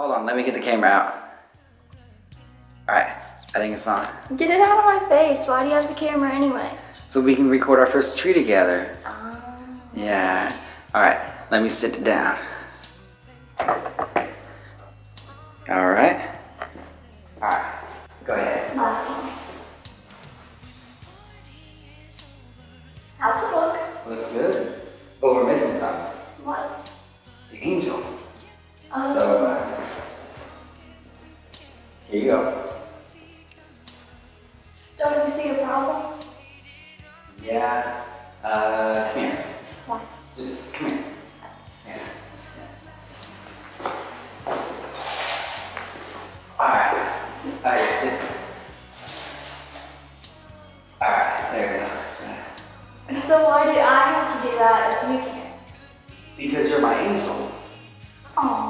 Hold on, let me get the camera out. Alright, I think it's on. Get it out of my face. Why do you have the camera anyway? So we can record our first tree together. Um... Yeah. Alright, let me sit it down. Alright. So why do I have to do that if you can't? Because you're my angel. Aww.